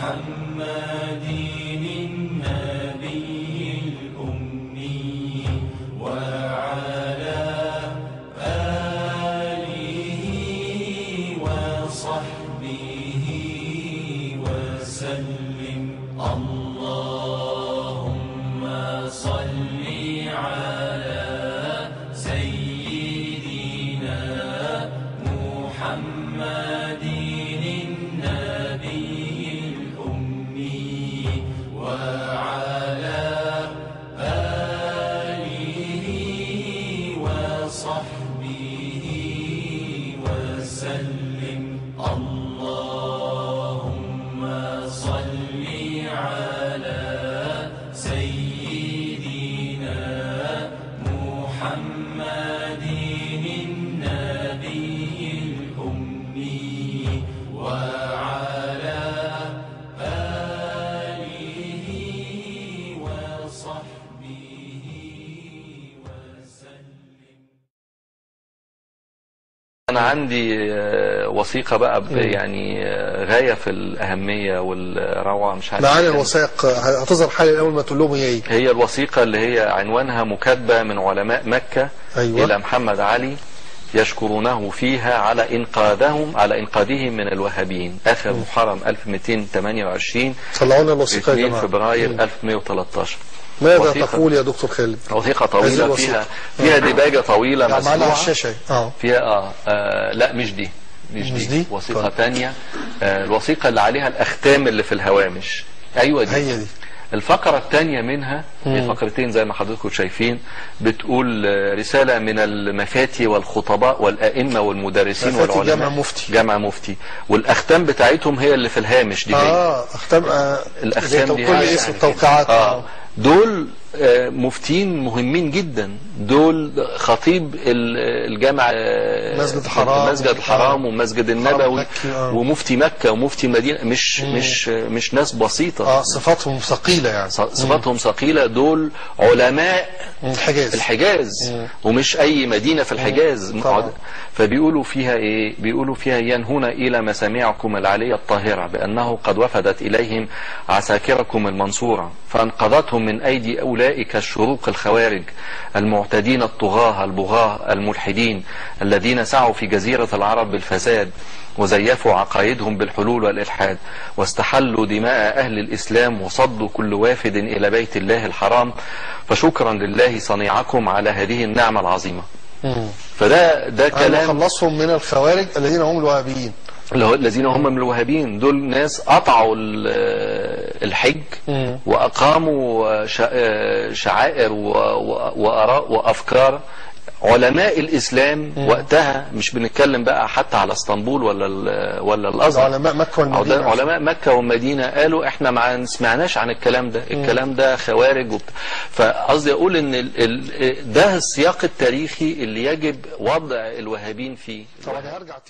محمد النبي الأمي وعلى آله وصحبه وسلم. اللهم وصحبه وسلم. اللهم صل أنا عندي آه، وثيقة بقى ب- يعني آه، غاية في الأهمية والروعة مش عارف معانا يعني. الوثائق هتظهر حالا أول ما تقول لهم هي إيه هي الوثيقة اللي هي عنوانها مكاتبة من علماء مكة أيوة. إلى محمد علي يشكرونه فيها على إنقاذهم على إنقاذهم من الوهابيين آخر محرم 1228 طلعوا لنا الوثيقة يا 2 جماعة فبراير مم. 1113 ماذا وثيقة. تقول يا دكتور خالد؟ وثيقة طويلة. فيها فيها ديباجة طويلة يعني مسموعة. آه. فيها آه, آه لا مش دي. مش, مش دي, دي؟ وثيقة طيب. تانية. آه الوثيقة اللي عليها الأختام اللي في الهوامش. أيوة دي. هي دي. الفقرة الثانية منها هي فقرتين زي ما حضراتكم شايفين بتقول آه، رسالة من المفاتي والخطباء والأئمة والمدرسين والعلماء. جامع مفتي. جامع مفتي. والأختام بتاعتهم هي اللي في الهامش دي. آه اختم آه الأختام دي كل. اسم التوقيعات. آه. دول آه، مفتين مهمين جدا. دول خطيب ال- الجامع آه، مسجد الحرام. مسجد الحرام ومسجد النبوي. ومفتي مكة ومفتي مدينة. مش مش مش ناس بسيطة. آه صفاتهم ثقيلة يعني. صفاتهم ثقيلة. دول علماء الحجاز. الحجاز. ومش أي مدينة في الحجاز. فبيقولوا فيها إيه؟ بيقولوا فيها ينهون إلى مسامعكم العالية الطاهرة بأنه قد وفدت إليهم عساكركم المنصورة فانقذتهم من أيدي أولئك الشروق الخوارج المعتدين الطغاة البغاة الملحدين الذين سعوا في جزيرة العرب بالفساد وزيفوا عقائدهم بالحلول والإلحاد واستحلوا دماء أهل الإسلام وصدوا كل وافد إلى بيت الله الحرام. فشكرا لله صنيعكم على هذه النعمة العظيمة. فده ده كلام خلصهم من الخوارج الذين هم الوهابيين. الذين هم من الوهابيين. دول ناس قطعوا ال- الحج شع- شعائر و- و- وآراء وأفكار علماء الإسلام وقتها مش بنتكلم بقى حتى على إسطنبول ولا ال- ولا الأزهر. علماء مكة والمدينة. علماء مكة والمدينة قالوا إحنا ما سمعناش عن الكلام ده. الكلام ده خوارج وبت... فقصدي أقول إن ال... ال... ده السياق التاريخي اللي يجب وضع الوهابين فيه. طبعا هرجع تاني.